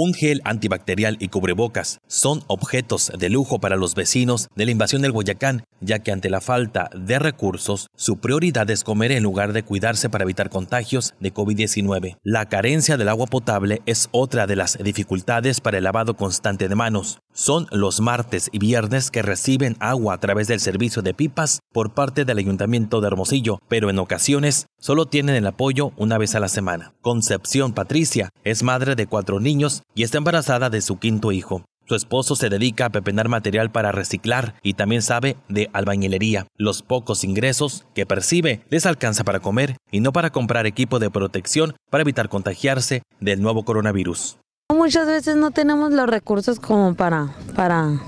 Un gel antibacterial y cubrebocas son objetos de lujo para los vecinos de la invasión del Guayacán, ya que ante la falta de recursos, su prioridad es comer en lugar de cuidarse para evitar contagios de COVID-19. La carencia del agua potable es otra de las dificultades para el lavado constante de manos. Son los martes y viernes que reciben agua a través del servicio de pipas por parte del Ayuntamiento de Hermosillo, pero en ocasiones solo tienen el apoyo una vez a la semana. Concepción Patricia es madre de cuatro niños y está embarazada de su quinto hijo. Su esposo se dedica a pepenar material para reciclar y también sabe de albañilería. Los pocos ingresos que percibe les alcanza para comer y no para comprar equipo de protección para evitar contagiarse del nuevo coronavirus. Muchas veces no tenemos los recursos como para, para,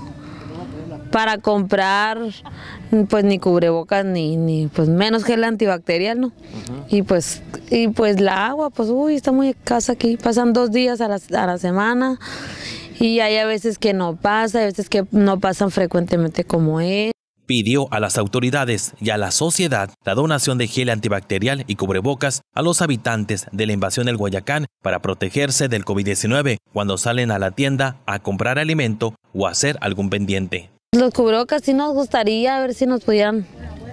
para comprar pues ni cubrebocas ni, ni pues menos gel antibacterial, ¿no? Y pues y pues la agua, pues uy, está muy escasa aquí, pasan dos días a la, a la semana y hay a veces que no pasa, hay veces que no pasan frecuentemente como es pidió a las autoridades y a la sociedad la donación de gel antibacterial y cubrebocas a los habitantes de la invasión del Guayacán para protegerse del COVID-19 cuando salen a la tienda a comprar alimento o hacer algún pendiente. Los cubrebocas sí nos gustaría ver si nos pudieran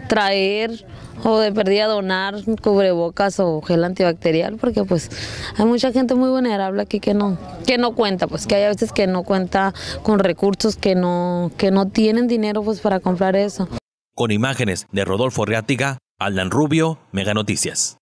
traer o de perdida donar cubrebocas o gel antibacterial porque pues hay mucha gente muy vulnerable aquí que no que no cuenta pues que hay a veces que no cuenta con recursos que no que no tienen dinero pues para comprar eso. Con imágenes de Rodolfo Reátiga Alan Rubio Mega Noticias